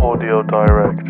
Audio Direct.